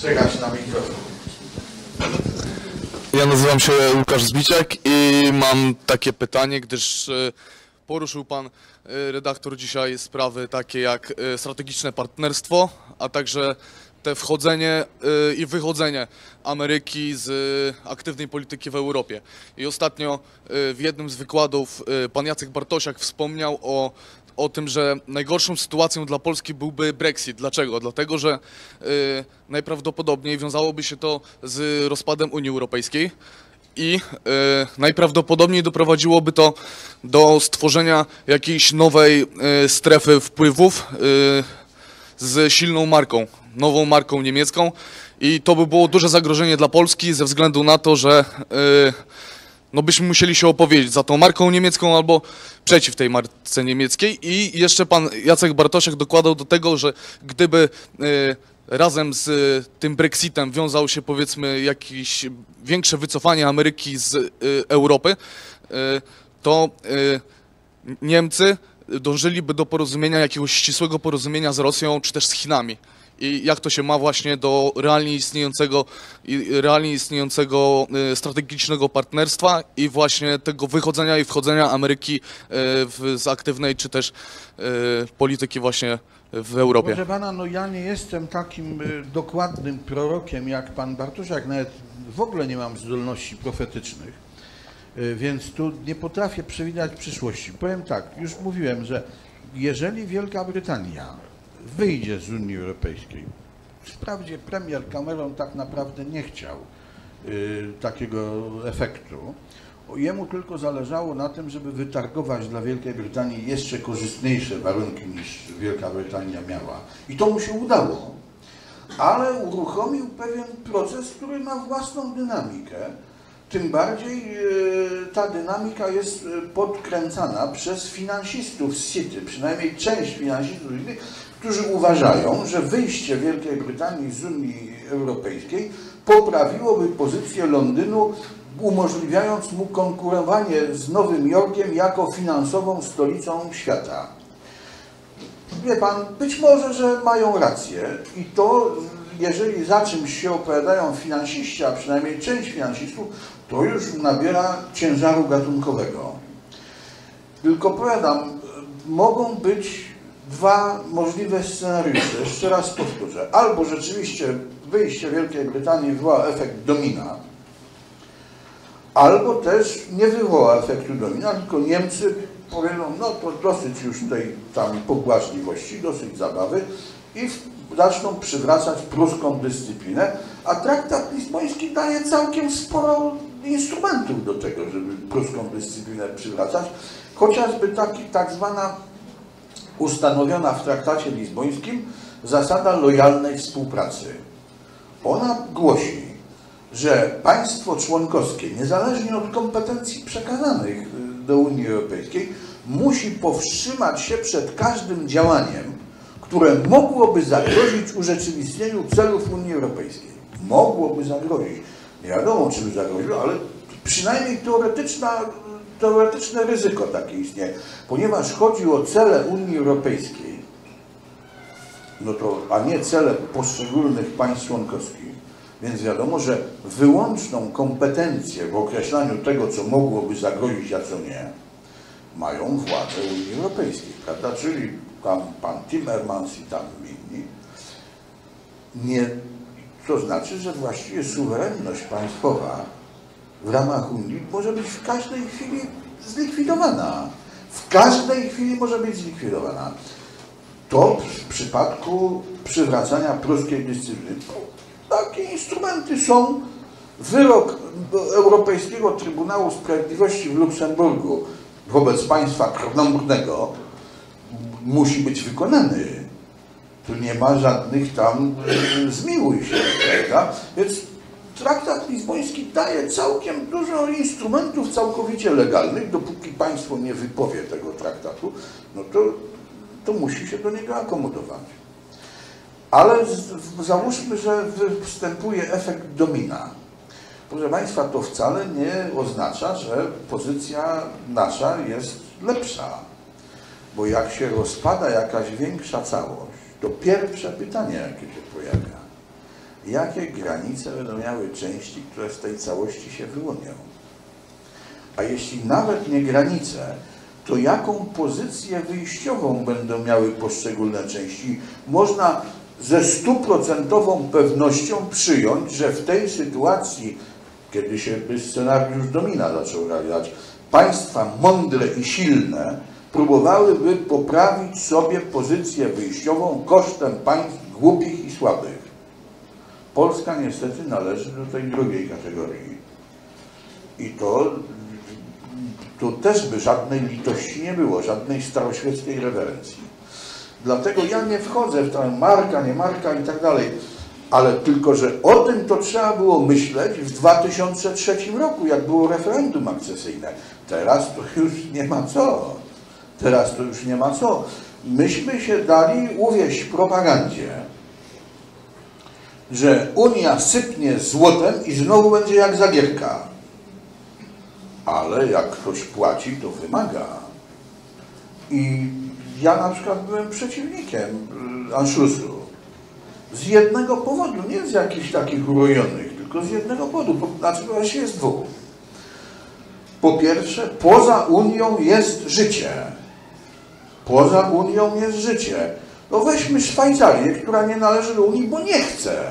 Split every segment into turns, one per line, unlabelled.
Czekać na mikrofon.
Ja nazywam się Łukasz Zbiciak i mam takie pytanie, gdyż e, poruszył pan e, redaktor dzisiaj sprawy takie jak e, strategiczne partnerstwo, a także te wchodzenie i wychodzenie Ameryki z aktywnej polityki w Europie. I ostatnio w jednym z wykładów pan Jacek Bartosiak wspomniał o o tym, że najgorszą sytuacją dla Polski byłby Brexit. Dlaczego? Dlatego, że y, najprawdopodobniej wiązałoby się to z rozpadem Unii Europejskiej i y, najprawdopodobniej doprowadziłoby to do stworzenia jakiejś nowej y, strefy wpływów z silną marką, nową marką niemiecką i to by było duże zagrożenie dla Polski ze względu na to, że no byśmy musieli się opowiedzieć za tą marką niemiecką albo przeciw tej marce niemieckiej. I jeszcze pan Jacek Bartosiak dokładał do tego, że gdyby y, razem z y, tym Brexitem wiązał się powiedzmy jakieś większe wycofanie Ameryki z y, Europy, to Niemcy dążyliby do porozumienia, jakiegoś ścisłego porozumienia z Rosją czy też z Chinami. I jak to się ma właśnie do realnie istniejącego, realnie istniejącego y, strategicznego partnerstwa i właśnie tego wychodzenia i wchodzenia Ameryki y, w, z aktywnej czy też y, polityki właśnie w Europie.
Proszę pana, no ja nie jestem takim dokładnym prorokiem jak pan Bartosiak, nawet w ogóle nie mam zdolności profetycznych, więc tu nie potrafię przewidzieć przyszłości. Powiem tak, już mówiłem, że jeżeli Wielka Brytania wyjdzie z Unii Europejskiej, wprawdzie premier Cameron tak naprawdę nie chciał y, takiego efektu, Jemu tylko zależało na tym, żeby wytargować dla Wielkiej Brytanii jeszcze korzystniejsze warunki niż Wielka Brytania miała. I to mu się udało. Ale uruchomił pewien proces, który ma własną dynamikę. Tym bardziej e, ta dynamika jest e, podkręcana przez finansistów z City, przynajmniej część finansistów City, którzy uważają, że wyjście Wielkiej Brytanii z Unii Europejskiej poprawiłoby pozycję Londynu umożliwiając mu konkurowanie z Nowym Jorkiem jako finansową stolicą świata. Wie pan, być może, że mają rację i to, jeżeli za czymś się opowiadają finansiści, a przynajmniej część finansistów, to już nabiera ciężaru gatunkowego. Tylko powiadam, mogą być dwa możliwe scenariusze. Jeszcze raz powtórzę. Albo rzeczywiście wyjście Wielkiej Brytanii wywoła efekt domina, albo też nie wywoła efektu domina, tylko Niemcy powiedzą, no to dosyć już tej tam pobłażliwości, dosyć zabawy i zaczną przywracać pruską dyscyplinę, a traktat lizboński daje całkiem sporo instrumentów do tego, żeby pruską dyscyplinę przywracać, chociażby taki tak zwana ustanowiona w traktacie lizbońskim zasada lojalnej współpracy. Ona głosi, że państwo członkowskie, niezależnie od kompetencji przekazanych y, do Unii Europejskiej, musi powstrzymać się przed każdym działaniem, które mogłoby zagrozić urzeczywistnieniu celów Unii Europejskiej. Mogłoby zagrozić. Nie wiadomo, czy by zagroziło, ale przynajmniej teoretyczna, teoretyczne ryzyko takie istnieje, ponieważ chodzi o cele Unii Europejskiej, no to, a nie cele poszczególnych państw członkowskich. Więc wiadomo, że wyłączną kompetencję w określaniu tego, co mogłoby zagrozić, a co nie, mają władze Unii Europejskiej, prawda? Czyli tam pan Timmermans i tam inni. Nie, to znaczy, że właściwie suwerenność państwowa w ramach Unii może być w każdej chwili zlikwidowana. W każdej chwili może być zlikwidowana. To w przypadku przywracania pruskiej dyscypliny takie instrumenty są. Wyrok Europejskiego Trybunału Sprawiedliwości w Luksemburgu wobec państwa krnąbrnego musi być wykonany. Tu nie ma żadnych tam e, zmiłuj się, prawda? Więc traktat lizboński daje całkiem dużo instrumentów całkowicie legalnych, dopóki państwo nie wypowie tego traktatu, no to, to musi się do niego akomodować. Ale z, załóżmy, że występuje efekt domina. Proszę Państwa, to wcale nie oznacza, że pozycja nasza jest lepsza. Bo jak się rozpada jakaś większa całość, to pierwsze pytanie, jakie się pojawia, jakie granice będą miały części, które z tej całości się wyłonią. A jeśli nawet nie granice, to jaką pozycję wyjściową będą miały poszczególne części? Można ze stuprocentową pewnością przyjąć, że w tej sytuacji, kiedy się by scenariusz domina zaczął realizować, państwa mądre i silne próbowałyby poprawić sobie pozycję wyjściową kosztem państw głupich i słabych. Polska niestety należy do tej drugiej kategorii. I to, tu też by żadnej litości nie było, żadnej staroświeckiej rewerencji. Dlatego ja nie wchodzę w tę marka, nie marka i tak dalej. Ale tylko, że o tym to trzeba było myśleć w 2003 roku, jak było referendum akcesyjne. Teraz to już nie ma co. Teraz to już nie ma co. Myśmy się dali uwieść propagandzie, że Unia sypnie złotem i znowu będzie jak zagierka. Ale jak ktoś płaci, to wymaga. I ja na przykład byłem przeciwnikiem y, Anschlussu. Z jednego powodu, nie z jakichś takich urojonych, tylko z jednego powodu, bo, znaczy właściwie jest dwóch. Po pierwsze, poza Unią jest życie. Poza Unią jest życie. No weźmy Szwajcarię, która nie należy do Unii, bo nie chce.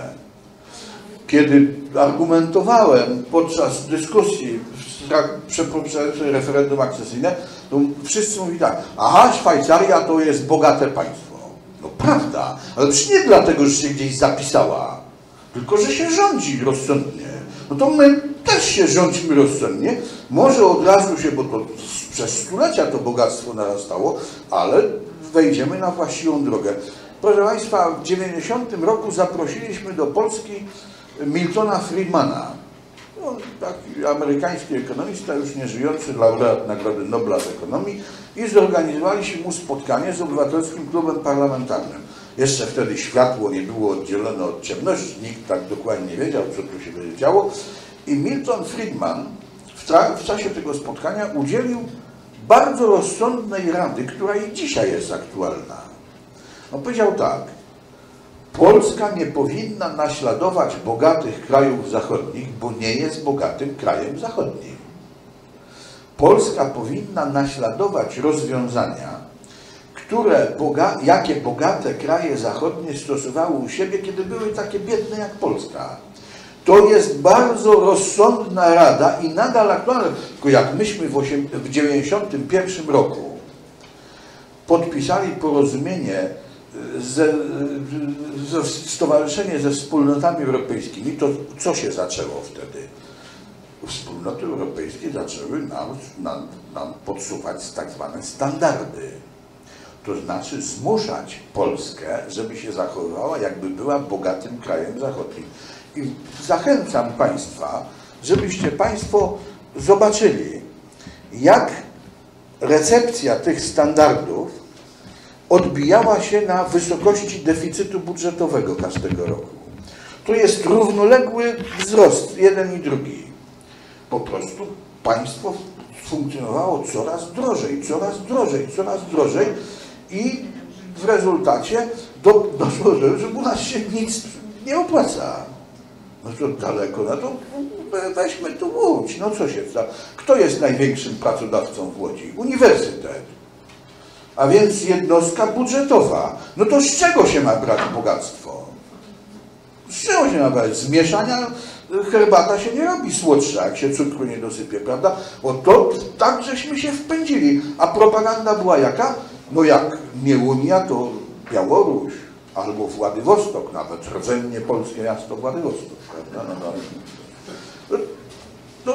Kiedy argumentowałem podczas dyskusji przez referendum akcesyjne, to wszyscy mówili tak, aha, Szwajcaria to jest bogate państwo. No prawda, ale przecież nie dlatego, że się gdzieś zapisała, tylko że się rządzi rozsądnie. No to my też się rządźmy rozsądnie. Może od razu się, bo to przez stulecia to bogactwo narastało, ale wejdziemy na właściwą drogę. Proszę Państwa, w 90 roku zaprosiliśmy do Polski Miltona Friedmana. No, taki amerykański ekonomista, już nie żyjący, laureat Nagrody Nobla z ekonomii i zorganizowaliśmy mu spotkanie z Obywatelskim Klubem Parlamentarnym. Jeszcze wtedy światło nie było oddzielone od ciemności, nikt tak dokładnie nie wiedział, co tu się będzie działo. I Milton Friedman w, w czasie tego spotkania udzielił bardzo rozsądnej rady, która i dzisiaj jest aktualna. On powiedział tak, Polska nie powinna naśladować bogatych krajów zachodnich, bo nie jest bogatym krajem zachodnim. Polska powinna naśladować rozwiązania, które boga, jakie bogate kraje zachodnie stosowały u siebie, kiedy były takie biedne jak Polska. To jest bardzo rozsądna rada i nadal aktualna. Tylko jak myśmy w 1991 roku podpisali porozumienie ze, ze, stowarzyszenie ze wspólnotami europejskimi, to co się zaczęło wtedy? Wspólnoty europejskie zaczęły nam, nam, nam podsuwać tak zwane standardy. To znaczy zmuszać Polskę, żeby się zachowywała, jakby była bogatym krajem zachodnim. I zachęcam Państwa, żebyście Państwo zobaczyli, jak recepcja tych standardów odbijała się na wysokości deficytu budżetowego każdego roku. Tu jest równoległy wzrost, jeden i drugi. Po prostu państwo funkcjonowało coraz drożej, coraz drożej, coraz drożej i w rezultacie do, doszło do tego, że u nas się nic nie opłaca. No to daleko, no to weźmy tu Łódź, no co się stało? Kto jest największym pracodawcą w Łodzi? Uniwersytet. A więc jednostka budżetowa. No to z czego się ma brać bogactwo? Z czego się ma brać? Z mieszania herbata się nie robi słodsza, jak się cukru nie dosypie, prawda? Bo to tak żeśmy się wpędzili. A propaganda była jaka? No jak nie Unia, to Białoruś albo Władywostok, nawet rdzennie polskie miasto Władywostok, prawda? No, no, no,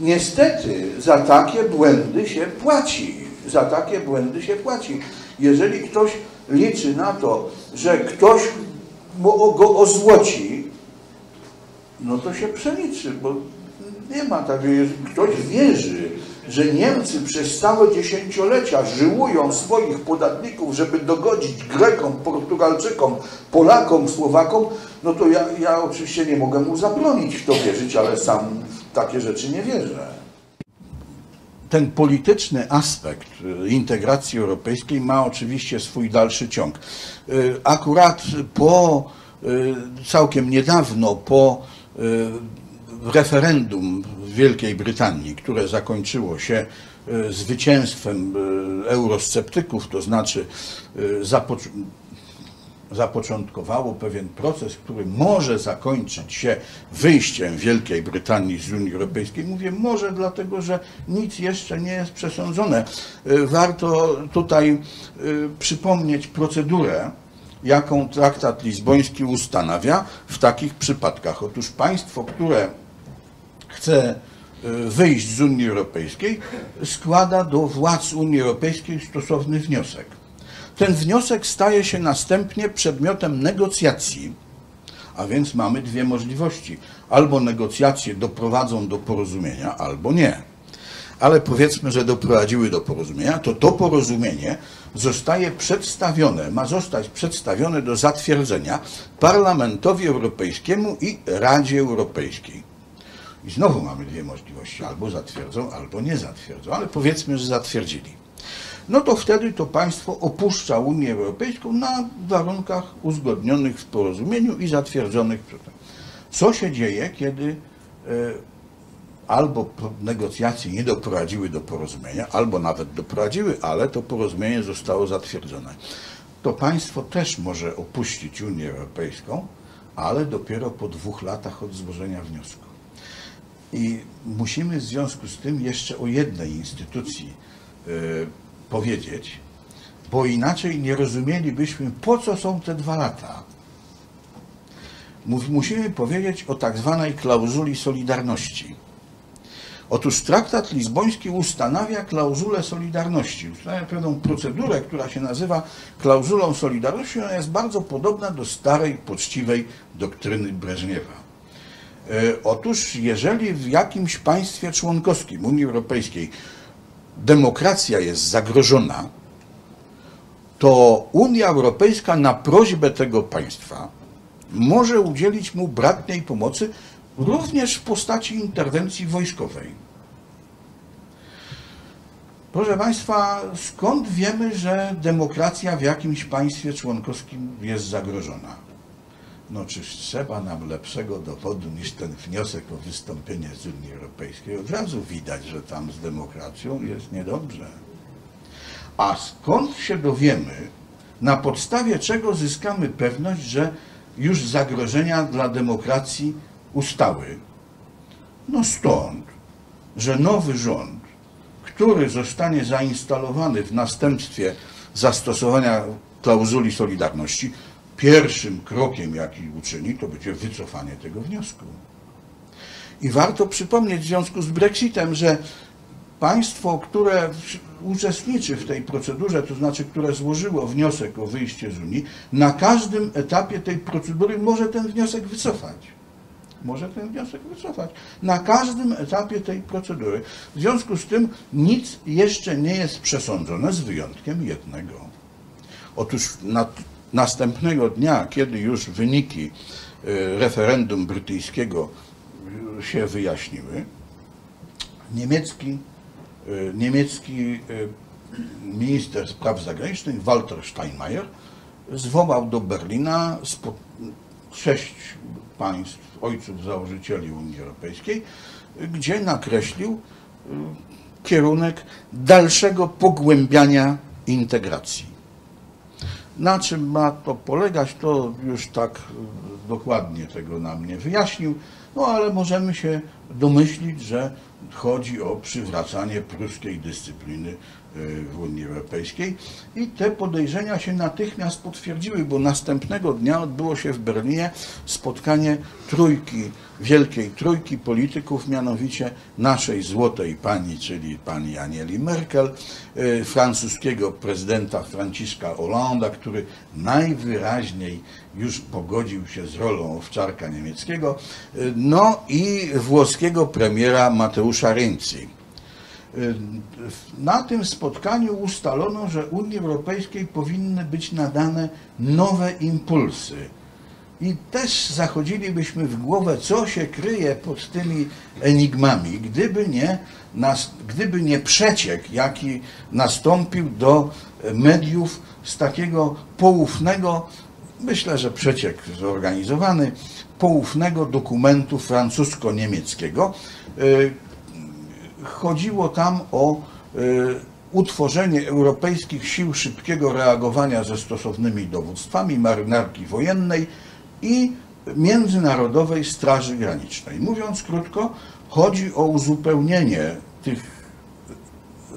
niestety za takie błędy się płaci. Za takie błędy się płaci. Jeżeli ktoś liczy na to, że ktoś go ozłoci, no to się przeliczy, bo nie ma jeżeli ktoś wierzy, że Niemcy przez całe dziesięciolecia żyłują swoich podatników, żeby dogodzić Grekom, Portugalczykom, Polakom, Słowakom, no to ja, ja oczywiście nie mogę mu zabronić w to wierzyć, ale sam w takie rzeczy nie wierzę. Ten polityczny aspekt integracji europejskiej ma oczywiście swój dalszy ciąg. Akurat po y, całkiem niedawno po y, referendum Wielkiej Brytanii, które zakończyło się y, zwycięstwem y, eurosceptyków, to znaczy y, zapoc- zapoczątkowało pewien proces, który może zakończyć się wyjściem Wielkiej Brytanii z Unii Europejskiej. Mówię może, dlatego że nic jeszcze nie jest przesądzone. Warto tutaj przypomnieć procedurę, jaką traktat lizboński ustanawia w takich przypadkach. Otóż państwo, które chce y, wyjść z Unii Europejskiej, składa do władz Unii Europejskiej stosowny wniosek. Ten wniosek staje się następnie przedmiotem negocjacji, a więc mamy dwie możliwości. Albo negocjacje doprowadzą do porozumienia, albo nie. Ale powiedzmy, że doprowadziły do porozumienia, to to porozumienie zostaje przedstawione, ma zostać przedstawione do zatwierdzenia Parlamentowi Europejskiemu i Radzie Europejskiej. I znowu mamy dwie możliwości, albo zatwierdzą, albo nie zatwierdzą, ale powiedzmy, że zatwierdzili. No to wtedy to państwo opuszcza Unię Europejską na warunkach uzgodnionych w porozumieniu i zatwierdzonych. Co się dzieje, kiedy e, albo negocjacje nie doprowadziły do porozumienia, albo nawet doprowadziły, ale to porozumienie zostało zatwierdzone. To państwo też może opuścić Unię Europejską, ale dopiero po dwóch latach od złożenia wniosku. I musimy w związku z tym jeszcze o jednej instytucji y, powiedzieć, bo inaczej nie rozumielibyśmy, po co są te dwa lata. Musimy powiedzieć o tak zwanej klauzuli solidarności. Otóż traktat lizboński ustanawia klauzulę solidarności, ustanawia pewną procedurę, która się nazywa klauzulą solidarności. Ona jest bardzo podobna do starej, poczciwej doktryny Breżniewa. E, Otóż, jeżeli w jakimś państwie członkowskim Unii Europejskiej demokracja jest zagrożona, to Unia Europejska na prośbę tego państwa może udzielić mu bratniej pomocy również w postaci interwencji wojskowej. Proszę Państwa, skąd wiemy, że demokracja w jakimś państwie członkowskim jest zagrożona? No czyż trzeba nam lepszego dowodu niż ten wniosek o wystąpienie z Unii Europejskiej? Od razu widać, że tam z demokracją jest niedobrze. A skąd się dowiemy, na podstawie czego zyskamy pewność, że już zagrożenia dla demokracji ustały? No stąd, że nowy rząd, który zostanie zainstalowany w następstwie zastosowania klauzuli solidarności, pierwszym krokiem, jaki uczyni, to będzie wycofanie tego wniosku. I warto przypomnieć w związku z Brexitem, że państwo, które uczestniczy w tej procedurze, to znaczy, które złożyło wniosek o wyjście z Unii, na każdym etapie tej procedury może ten wniosek wycofać. Może ten wniosek wycofać. Na każdym etapie tej procedury. W związku z tym nic jeszcze nie jest przesądzone z wyjątkiem jednego. Otóż na, następnego dnia, kiedy już wyniki y, referendum brytyjskiego y, się wyjaśniły, niemiecki, y, niemiecki minister spraw zagranicznych Walter Steinmeier zwołał do Berlina sześć państw, ojców założycieli Unii Europejskiej, gdzie nakreślił kierunek dalszego pogłębiania integracji. Na czym ma to polegać, to już tak y, dokładnie tego nam nie wyjaśnił, no ale możemy się domyślić, że chodzi o przywracanie pruskiej dyscypliny w Unii Europejskiej i te podejrzenia się natychmiast potwierdziły, bo następnego dnia odbyło się w Berlinie spotkanie trójki, wielkiej trójki polityków, mianowicie naszej złotej pani, czyli pani Anieli Merkel, y, francuskiego prezydenta Franciszka Hollanda, który najwyraźniej już pogodził się z rolą owczarka niemieckiego, y, no i włoskiego premiera Mateusza Renzi. Y, Na tym spotkaniu ustalono, że Unii Europejskiej powinny być nadane nowe impulsy. I też zachodzilibyśmy w głowę, co się kryje pod tymi enigmami, gdyby nie, nas, gdyby nie przeciek, jaki nastąpił do mediów z takiego poufnego myślę, że przeciek zorganizowany, poufnego dokumentu francusko-niemieckiego. Chodziło tam o y, utworzenie europejskich sił szybkiego reagowania ze stosownymi dowództwami marynarki wojennej i Międzynarodowej Straży Granicznej. Mówiąc krótko, chodzi o uzupełnienie tych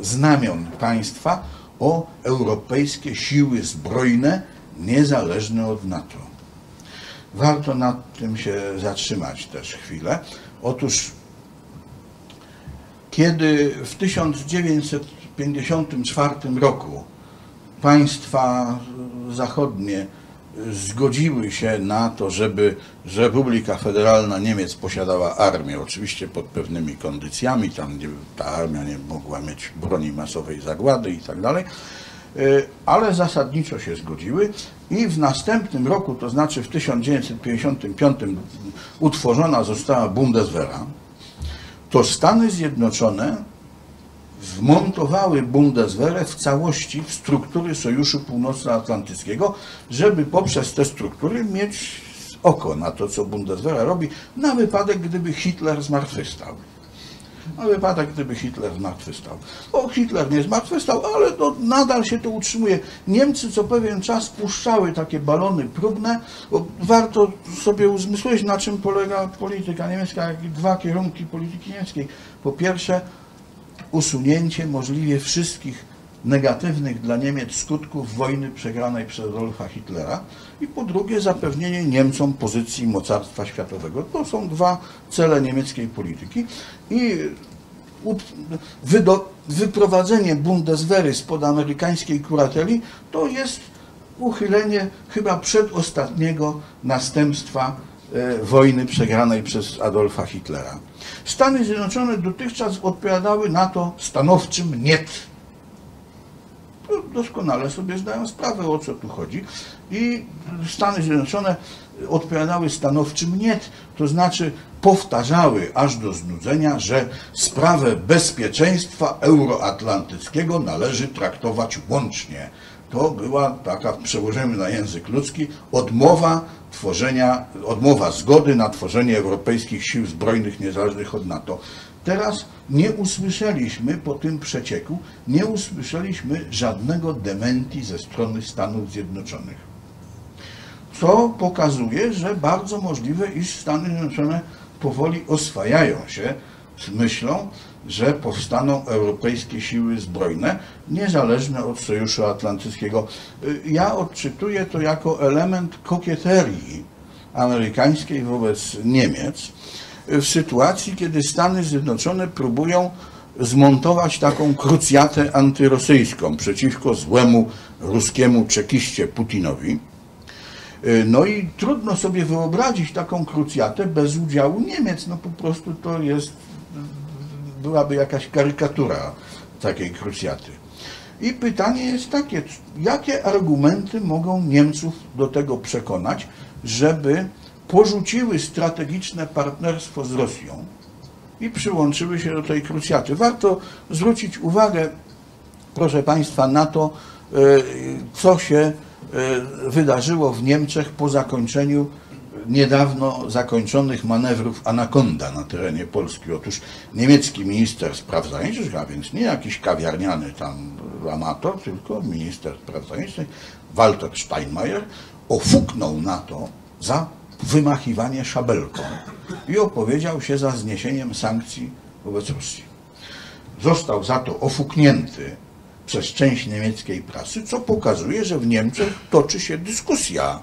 znamion państwa o europejskie siły zbrojne niezależne od NATO. Warto nad tym się zatrzymać też chwilę. Otóż kiedy w 1954 roku państwa zachodnie zgodziły się na to, żeby Republika Federalna Niemiec posiadała armię, oczywiście pod pewnymi kondycjami, tam ta armia nie mogła mieć broni masowej zagłady i tak dalej, y, ale zasadniczo się zgodziły i w następnym roku, to znaczy w 1955 utworzona została Bundeswehra, to Stany Zjednoczone wmontowały Bundeswehrę w całości w struktury Sojuszu Północnoatlantyckiego, żeby poprzez te struktury mieć oko na to, co Bundeswehra robi, na wypadek, gdyby Hitler zmartwychwstał. Na wypadek, gdyby Hitler zmartwychwstał. O, Hitler nie zmartwychwstał, ale to nadal się to utrzymuje. Niemcy co pewien czas puszczały takie balony próbne. Bo warto sobie uzmysłowić, na czym polega polityka niemiecka, jak dwa kierunki polityki niemieckiej. Po pierwsze, usunięcie możliwie wszystkich negatywnych dla Niemiec skutków wojny przegranej przez Adolfa Hitlera i po drugie zapewnienie Niemcom pozycji mocarstwa światowego. To są dwa cele niemieckiej polityki i wyprowadzenie Bundeswehry spod amerykańskiej kurateli to jest uchylenie chyba przedostatniego następstwa e, wojny przegranej przez Adolfa Hitlera. Stany Zjednoczone dotychczas odpowiadały na to stanowczym nie. Doskonale sobie zdają sprawę, o co tu chodzi. I Stany Zjednoczone odpowiadały stanowczym nie, to znaczy powtarzały aż do znudzenia, że sprawę bezpieczeństwa euroatlantyckiego należy traktować łącznie. To była taka w przełożeniu na język ludzki odmowa tworzenia, odmowa zgody na tworzenie europejskich sił zbrojnych niezależnych od NATO. Teraz nie usłyszeliśmy po tym przecieku, nie usłyszeliśmy żadnego dementi ze strony Stanów Zjednoczonych. Co pokazuje, że bardzo możliwe, iż Stany Zjednoczone powoli oswajają się z myślą, że powstaną europejskie siły zbrojne, niezależne od Sojuszu Atlantyckiego. Ja odczytuję to jako element kokieterii amerykańskiej wobec Niemiec w sytuacji, kiedy Stany Zjednoczone próbują zmontować taką krucjatę antyrosyjską przeciwko złemu ruskiemu czekiście Putinowi. Y, No i trudno sobie wyobrazić taką krucjatę bez udziału Niemiec. No po prostu to jest, byłaby jakaś karykatura takiej krucjaty. I pytanie jest takie, jakie argumenty mogą Niemców do tego przekonać, żeby porzuciły strategiczne partnerstwo z Rosją i przyłączyły się do tej krucjaty. Warto zwrócić uwagę, proszę Państwa, na to, e, co się e, wydarzyło w Niemczech po zakończeniu niedawno zakończonych manewrów Anakonda na terenie Polski. Otóż niemiecki minister spraw zagranicznych, a więc nie jakiś kawiarniany tam amator, tylko minister spraw zagranicznych, Walter Steinmeier, ofuknął na to za wymachiwanie szabelką i opowiedział się za zniesieniem sankcji wobec Rosji. Został za to ofuknięty przez część niemieckiej prasy, co pokazuje, że w Niemczech toczy się dyskusja,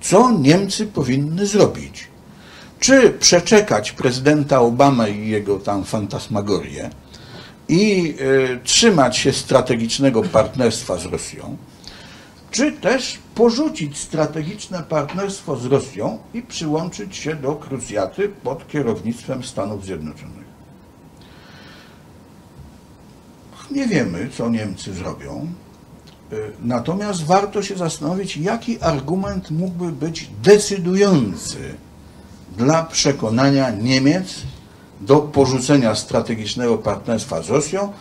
co Niemcy powinny zrobić. Czy przeczekać prezydenta Obamę i jego tam fantasmagorię i y, trzymać się strategicznego partnerstwa z Rosją, czy też porzucić strategiczne partnerstwo z Rosją i przyłączyć się do krucjaty pod kierownictwem Stanów Zjednoczonych. Nie wiemy, co Niemcy zrobią. Y, Natomiast warto się zastanowić, jaki argument mógłby być decydujący dla przekonania Niemiec do porzucenia strategicznego partnerstwa z Rosją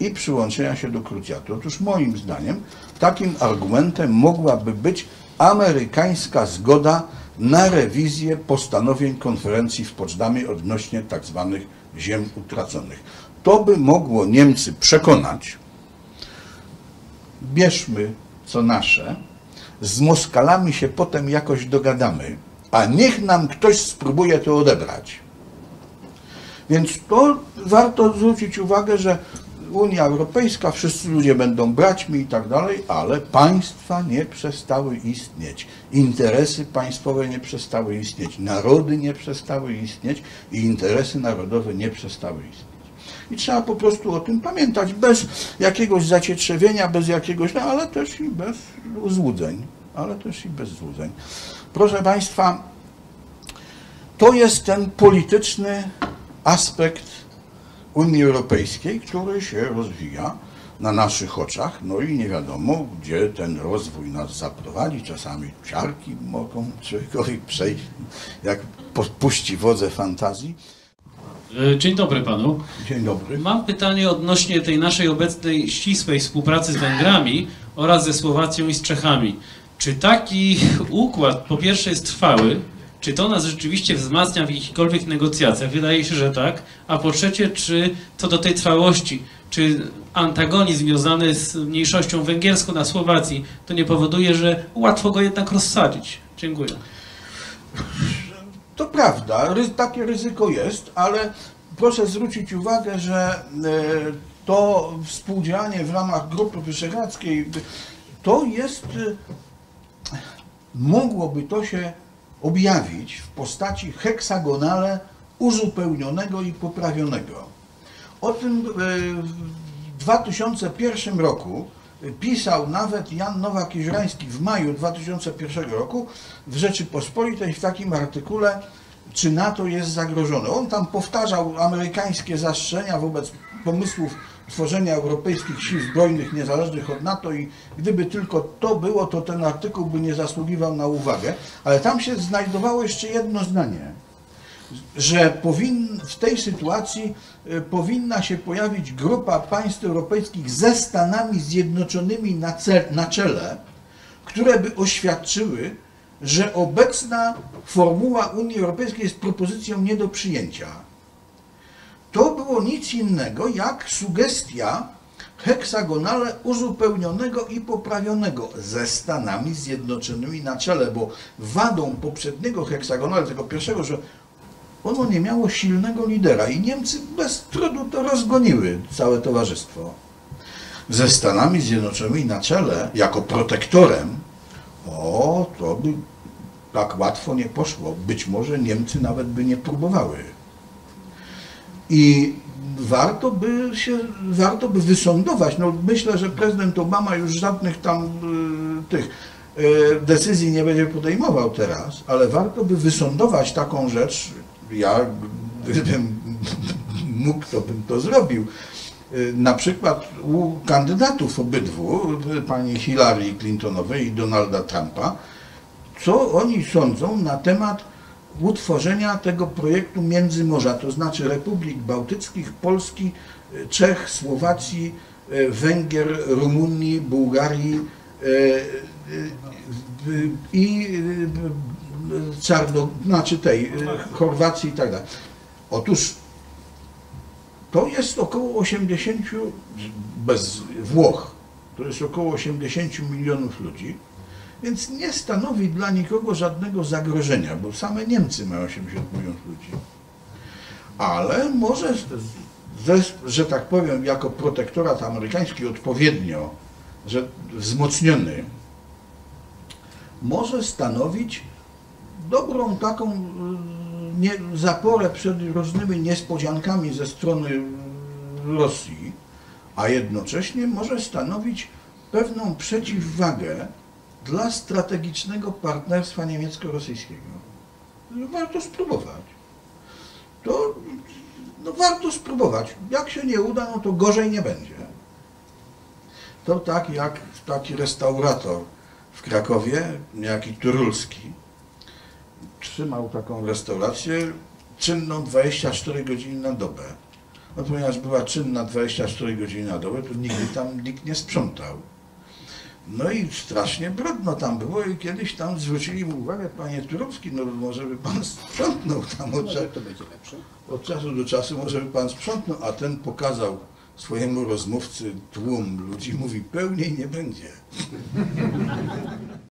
i przyłączenia się do krucjatu. Otóż moim zdaniem takim argumentem mogłaby być amerykańska zgoda na rewizję postanowień konferencji w Poczdamie odnośnie tak zwanych ziem utraconych. To by mogło Niemcy przekonać, bierzmy co nasze, z Moskalami się potem jakoś dogadamy, a niech nam ktoś spróbuje to odebrać. Więc to warto zwrócić uwagę, że Unia Europejska, wszyscy ludzie będą braćmi i tak dalej, ale państwa nie przestały istnieć. Interesy państwowe nie przestały istnieć, narody nie przestały istnieć i interesy narodowe nie przestały istnieć. I trzeba po prostu o tym pamiętać, bez jakiegoś zacietrzewienia, bez jakiegoś, no ale też i bez złudzeń. Ale też i bez złudzeń. Proszę Państwa, to jest ten polityczny aspekt Unii Europejskiej, który się rozwija na naszych oczach, no i nie wiadomo, gdzie ten rozwój nas zaprowadzi. Czasami ciarki mogą człowiekowi przejść, jak puści wodze fantazji.
E, Dzień dobry panu.
Dzień dobry.
Mam pytanie odnośnie tej naszej obecnej ścisłej współpracy z Węgrami oraz ze Słowacją i z Czechami. Czy taki układ po pierwsze jest trwały, czy to nas rzeczywiście wzmacnia w jakichkolwiek negocjacjach? Wydaje się, że tak. A po trzecie, czy co do tej trwałości, czy antagonizm związany z mniejszością węgierską na Słowacji, to nie powoduje, że łatwo go jednak rozsadzić? Dziękuję.
To prawda, takie ryzyko jest, ale proszę zwrócić uwagę, że e, to współdziałanie w ramach Grupy Wyszehradzkiej to jest, e, mogłoby to się objawić w postaci heksagonale uzupełnionego i poprawionego. O tym e, w 2001 roku pisał nawet Jan Nowak-Jeżrański w maju 2001 roku w Rzeczypospolitej w takim artykule, czy NATO jest zagrożone. On tam powtarzał amerykańskie zastrzeżenia wobec pomysłów tworzenia europejskich sił zbrojnych niezależnych od NATO i gdyby tylko to było, to ten artykuł by nie zasługiwał na uwagę. Ale tam się znajdowało jeszcze jedno zdanie że powin, w tej sytuacji e, powinna się pojawić grupa państw europejskich ze Stanami Zjednoczonymi na, ce, na czele, które by oświadczyły, że obecna formuła Unii Europejskiej jest propozycją nie do przyjęcia. To było nic innego jak sugestia heksagonale uzupełnionego i poprawionego ze Stanami Zjednoczonymi na czele, bo wadą poprzedniego heksagonale, tego pierwszego, że ono nie miało silnego lidera i Niemcy bez trudu to rozgoniły całe towarzystwo. Ze Stanami Zjednoczonymi na czele, jako protektorem, o, to by tak łatwo nie poszło. Być może Niemcy nawet by nie próbowały. I warto by się, warto by wysądować. No, myślę, że prezydent Obama już żadnych tam y, tych y, decyzji nie będzie podejmował teraz, ale warto by wysądować taką rzecz. Ja, gdybym mógł, to bym to zrobił. Y, Na przykład u kandydatów obydwu, pani Hillary Clintonowej i Donalda Trumpa, co oni sądzą na temat utworzenia tego projektu Międzymorza, to znaczy Republik Bałtyckich, Polski, y, Czech, Słowacji, y, Węgier, Rumunii, Bułgarii y, i Czarno, znaczy tej, Chorwacji i tak dalej. Otóż to jest około 80, bez Włoch, to jest około 80 milionów ludzi, więc nie stanowi dla nikogo żadnego zagrożenia, bo same Niemcy mają 80 milionów ludzi. Ale może, że tak powiem, jako protektorat amerykański odpowiednio, że wzmocniony, może stanowić dobrą taką y, nie, zaporę przed różnymi niespodziankami ze strony Rosji, a jednocześnie może stanowić pewną przeciwwagę dla strategicznego partnerstwa niemiecko-rosyjskiego. Warto spróbować. To no, warto spróbować. Jak się nie uda, no to gorzej nie będzie. To tak jak taki restaurator w Krakowie, niejaki Turulski, trzymał taką restaurację czynną 24 godziny na dobę. No, ponieważ była czynna 24 godziny na dobę, to nigdy tam nikt nie sprzątał. No i strasznie brudno tam było i kiedyś tam zwrócili mu uwagę, panie Turowski, no może by pan sprzątnął tam od, cza- od czasu do czasu, może by pan sprzątnął, a ten pokazał swojemu rozmówcy tłum ludzi, mówi pełniej nie będzie.